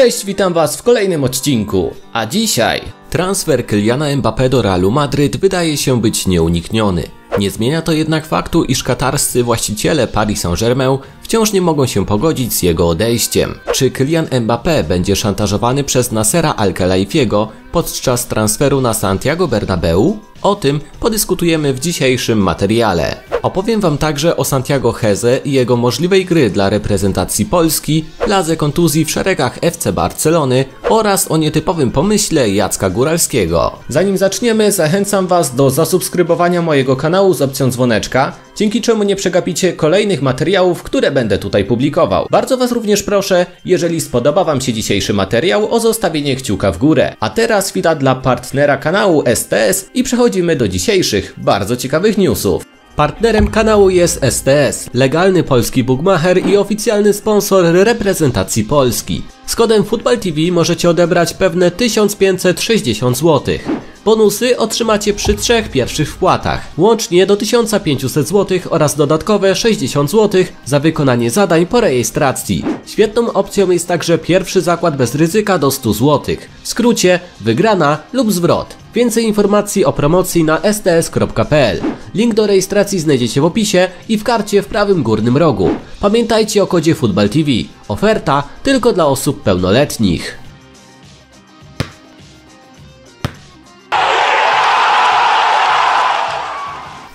Cześć, witam Was w kolejnym odcinku. A dzisiaj transfer Kyliana Mbappé do Realu Madryt wydaje się być nieunikniony. Nie zmienia to jednak faktu, iż katarscy właściciele Paris Saint-Germain wciąż nie mogą się pogodzić z jego odejściem. Czy Kylian Mbappé będzie szantażowany przez Nasera Al-Khelaifiego podczas transferu na Santiago Bernabeu? O tym podyskutujemy w dzisiejszym materiale. Opowiem Wam także o Santiago Heze i jego możliwej gry dla reprezentacji Polski, plaze kontuzji w szeregach FC Barcelony oraz o nietypowym pomyśle Jacka Góralskiego. Zanim zaczniemy, zachęcam Was do zasubskrybowania mojego kanału z opcją dzwoneczka, dzięki czemu nie przegapicie kolejnych materiałów, które będę tutaj publikował. Bardzo Was również proszę, jeżeli spodoba Wam się dzisiejszy materiał, o zostawienie kciuka w górę. A teraz chwila dla partnera kanału STS i przechodzimy do dzisiejszych, bardzo ciekawych newsów. Partnerem kanału jest STS, legalny polski bookmacher i oficjalny sponsor reprezentacji Polski. Z kodem FootballTV możecie odebrać pewne 1560 zł. Bonusy otrzymacie przy trzech pierwszych wpłatach, łącznie do 1500 zł oraz dodatkowe 60 zł za wykonanie zadań po rejestracji. Świetną opcją jest także pierwszy zakład bez ryzyka do 100 zł. W skrócie wygrana lub zwrot. Więcej informacji o promocji na sts.pl. Link do rejestracji znajdziecie w opisie i w karcie w prawym górnym rogu. Pamiętajcie o kodzie FootballTV. Oferta tylko dla osób pełnoletnich.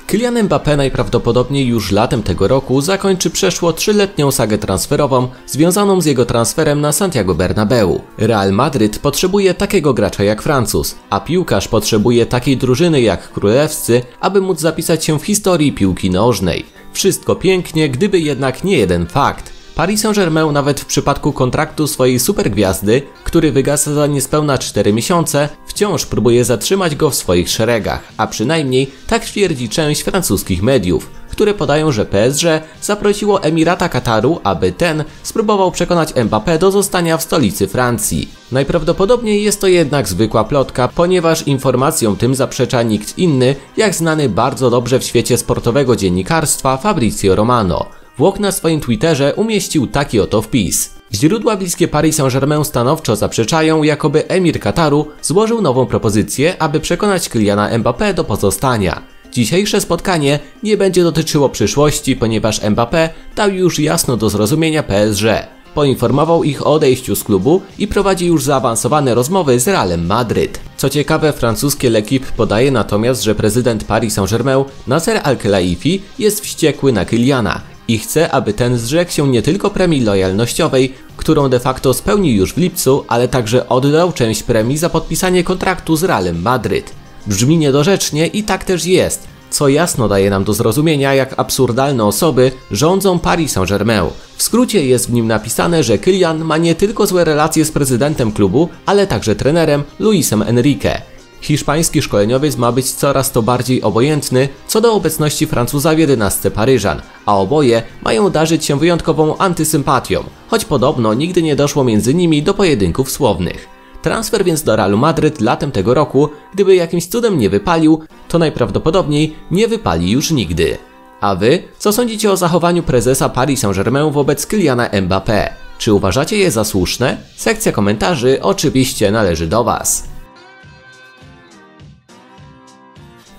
Kylian Mbappé najprawdopodobniej już latem tego roku zakończy przeszło trzyletnią sagę transferową związaną z jego transferem na Santiago Bernabeu. Real Madryt potrzebuje takiego gracza jak Francuz, a piłkarz potrzebuje takiej drużyny jak Królewscy, aby móc zapisać się w historii piłki nożnej. Wszystko pięknie, gdyby jednak nie jeden fakt. Paris Saint-Germain nawet w przypadku kontraktu swojej supergwiazdy, który wygasa za niespełna 4 miesiące, wciąż próbuje zatrzymać go w swoich szeregach, a przynajmniej tak twierdzi część francuskich mediów, które podają, że PSG zaprosiło Emirata Kataru, aby ten spróbował przekonać Mbappé do zostania w stolicy Francji. Najprawdopodobniej jest to jednak zwykła plotka, ponieważ informacjom tym zaprzecza nikt inny, jak znany bardzo dobrze w świecie sportowego dziennikarstwa Fabrizio Romano. Włok na swoim Twitterze umieścił taki oto wpis. Źródła bliskie Paris Saint-Germain stanowczo zaprzeczają, jakoby emir Kataru złożył nową propozycję, aby przekonać Kyliana Mbappé do pozostania. Dzisiejsze spotkanie nie będzie dotyczyło przyszłości, ponieważ Mbappé dał już jasno do zrozumienia PSG. Poinformował ich o odejściu z klubu i prowadzi już zaawansowane rozmowy z Realem Madryt. Co ciekawe, francuskie L'Equipe podaje natomiast, że prezydent Paris Saint-Germain Nasser Al-Khelaifi jest wściekły na Kyliana i chce, aby ten zrzekł się nie tylko premii lojalnościowej, którą de facto spełnił już w lipcu, ale także oddał część premii za podpisanie kontraktu z Realem Madryt. Brzmi niedorzecznie i tak też jest, co jasno daje nam do zrozumienia, jak absurdalne osoby rządzą Paris Saint-Germain. W skrócie jest w nim napisane, że Kylian ma nie tylko złe relacje z prezydentem klubu, ale także trenerem Luisem Enrique. Hiszpański szkoleniowiec ma być coraz to bardziej obojętny co do obecności Francuza w 11 Paryżan, a oboje mają darzyć się wyjątkową antysympatią, choć podobno nigdy nie doszło między nimi do pojedynków słownych. Transfer więc do Realu Madryt latem tego roku, gdyby jakimś cudem nie wypalił, to najprawdopodobniej nie wypali już nigdy. A wy, co sądzicie o zachowaniu prezesa Paris Saint-Germain wobec Kyliana Mbappé? Czy uważacie je za słuszne? Sekcja komentarzy oczywiście należy do Was.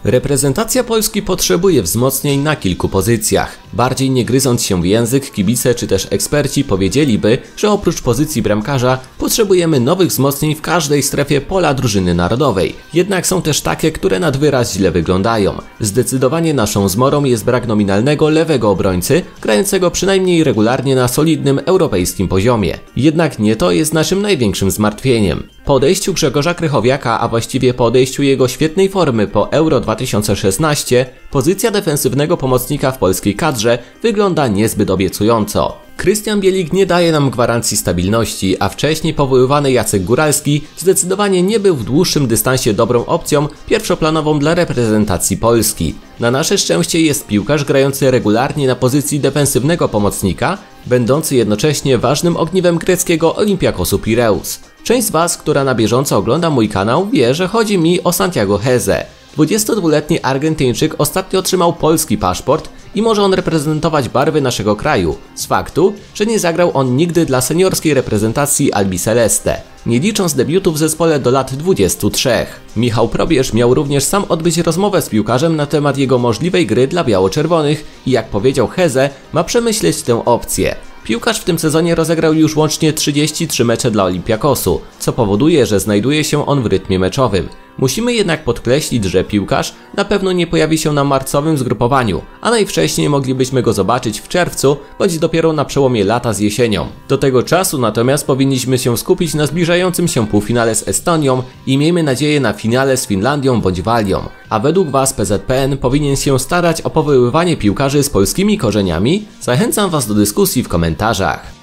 Reprezentacja Polski potrzebuje wzmocnień na kilku pozycjach. Bardziej nie gryząc się w język, kibice czy też eksperci powiedzieliby, że oprócz pozycji bramkarza potrzebujemy nowych wzmocnień w każdej strefie pola drużyny narodowej. Jednak są też takie, które nad wyraz źle wyglądają. Zdecydowanie naszą zmorą jest brak nominalnego lewego obrońcy, grającego przynajmniej regularnie na solidnym europejskim poziomie. Jednak nie to jest naszym największym zmartwieniem. Po odejściu Grzegorza Krychowiaka, a właściwie po odejściu jego świetnej formy po Euro 2016, pozycja defensywnego pomocnika w polskiej kadrze wygląda niezbyt obiecująco. Krystian Bielik nie daje nam gwarancji stabilności, a wcześniej powoływany Jacek Góralski zdecydowanie nie był w dłuższym dystansie dobrą opcją pierwszoplanową dla reprezentacji Polski. Na nasze szczęście jest piłkarz grający regularnie na pozycji defensywnego pomocnika, będący jednocześnie ważnym ogniwem greckiego Olympiakosu Pireus. Część z Was, która na bieżąco ogląda mój kanał, wie, że chodzi mi o Santiago Heze. 22-letni Argentyńczyk ostatnio otrzymał polski paszport i może on reprezentować barwy naszego kraju, z faktu, że nie zagrał on nigdy dla seniorskiej reprezentacji Albi Celeste, nie licząc debiutów w zespole do lat 23. Michał Probierz miał również sam odbyć rozmowę z piłkarzem na temat jego możliwej gry dla biało-czerwonych i jak powiedział Heze, ma przemyśleć tę opcję. Piłkarz w tym sezonie rozegrał już łącznie 33 mecze dla Olympiakosu, co powoduje, że znajduje się on w rytmie meczowym. Musimy jednak podkreślić, że piłkarz na pewno nie pojawi się na marcowym zgrupowaniu, a najwcześniej moglibyśmy go zobaczyć w czerwcu, bądź dopiero na przełomie lata z jesienią. Do tego czasu natomiast powinniśmy się skupić na zbliżającym się półfinale z Estonią i miejmy nadzieję na finale z Finlandią bądź Walią. A według Was PZPN powinien się starać o powoływanie piłkarzy z polskimi korzeniami? Zachęcam Was do dyskusji w komentarzach.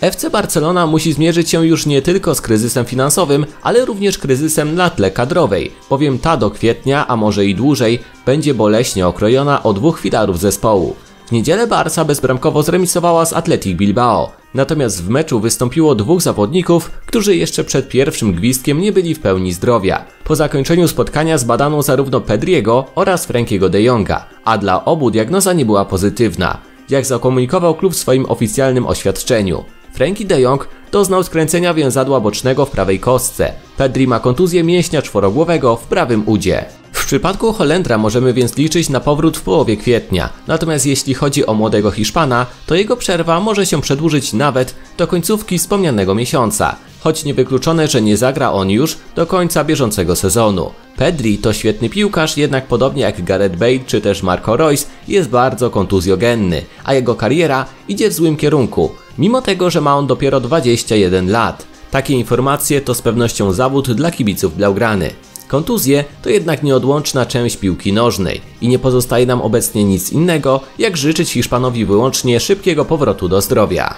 FC Barcelona musi zmierzyć się już nie tylko z kryzysem finansowym, ale również kryzysem na tle kadrowej, bowiem ta do kwietnia, a może i dłużej, będzie boleśnie okrojona o dwóch filarów zespołu. W niedzielę Barca bezbramkowo zremisowała z Athletic Bilbao, natomiast w meczu wystąpiło dwóch zawodników, którzy jeszcze przed pierwszym gwizdkiem nie byli w pełni zdrowia. Po zakończeniu spotkania zbadano zarówno Pedriego oraz Frankiego de Jonga, a dla obu diagnoza nie była pozytywna, jak zakomunikował klub w swoim oficjalnym oświadczeniu. Frankie de Jong doznał skręcenia więzadła bocznego w prawej kostce. Pedri ma kontuzję mięśnia czworogłowego w prawym udzie. W przypadku Holendra możemy więc liczyć na powrót w połowie kwietnia, natomiast jeśli chodzi o młodego Hiszpana, to jego przerwa może się przedłużyć nawet do końcówki wspomnianego miesiąca, choć niewykluczone, że nie zagra on już do końca bieżącego sezonu. Pedri to świetny piłkarz, jednak podobnie jak Gareth Bale czy też Marco Reus jest bardzo kontuzjogenny, a jego kariera idzie w złym kierunku, mimo tego, że ma on dopiero 21 lat. Takie informacje to z pewnością zawód dla kibiców Blaugrany. Kontuzje to jednak nieodłączna część piłki nożnej i nie pozostaje nam obecnie nic innego, jak życzyć Hiszpanowi wyłącznie szybkiego powrotu do zdrowia.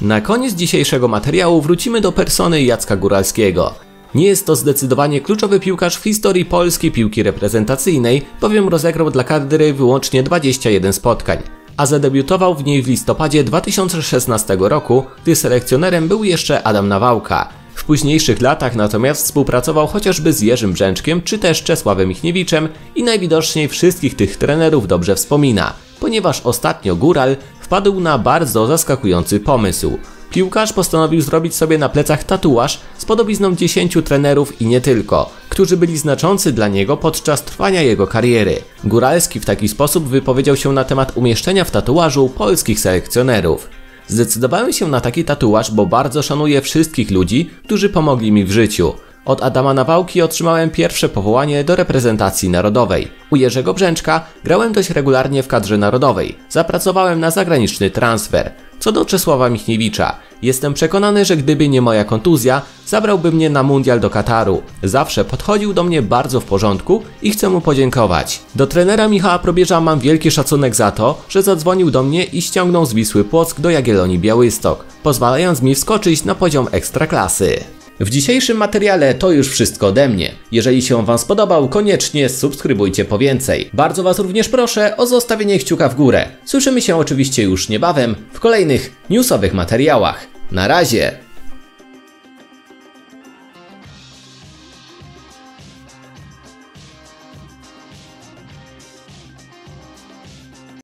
Na koniec dzisiejszego materiału wrócimy do persony Jacka Góralskiego. Nie jest to zdecydowanie kluczowy piłkarz w historii polskiej piłki reprezentacyjnej, bowiem rozegrał dla kadry wyłącznie 21 spotkań, a zadebiutował w niej w listopadzie 2016 roku, gdy selekcjonerem był jeszcze Adam Nawałka. W późniejszych latach natomiast współpracował chociażby z Jerzym Brzęczkiem czy też Czesławem Michniewiczem i najwidoczniej wszystkich tych trenerów dobrze wspomina, ponieważ ostatnio Góral wpadł na bardzo zaskakujący pomysł. Piłkarz postanowił zrobić sobie na plecach tatuaż z podobizną 10 trenerów i nie tylko, którzy byli znaczący dla niego podczas trwania jego kariery. Góralski w taki sposób wypowiedział się na temat umieszczenia w tatuażu polskich selekcjonerów. Zdecydowałem się na taki tatuaż, bo bardzo szanuję wszystkich ludzi, którzy pomogli mi w życiu. Od Adama Nawałki otrzymałem pierwsze powołanie do reprezentacji narodowej. U Jerzego Brzęczka grałem dość regularnie w kadrze narodowej. Zapracowałem na zagraniczny transfer. Co do Czesława Michniewicza, jestem przekonany, że gdyby nie moja kontuzja, zabrałby mnie na mundial do Kataru. Zawsze podchodził do mnie bardzo w porządku i chcę mu podziękować. Do trenera Michała Probierza mam wielki szacunek za to, że zadzwonił do mnie i ściągnął z Wisły Płock do Jagiellonii Białystok, pozwalając mi wskoczyć na poziom ekstraklasy. W dzisiejszym materiale to już wszystko ode mnie. Jeżeli się Wam spodobał, koniecznie subskrybujcie po więcej. Bardzo Was również proszę o zostawienie kciuka w górę. Słyszymy się oczywiście już niebawem w kolejnych newsowych materiałach. Na razie!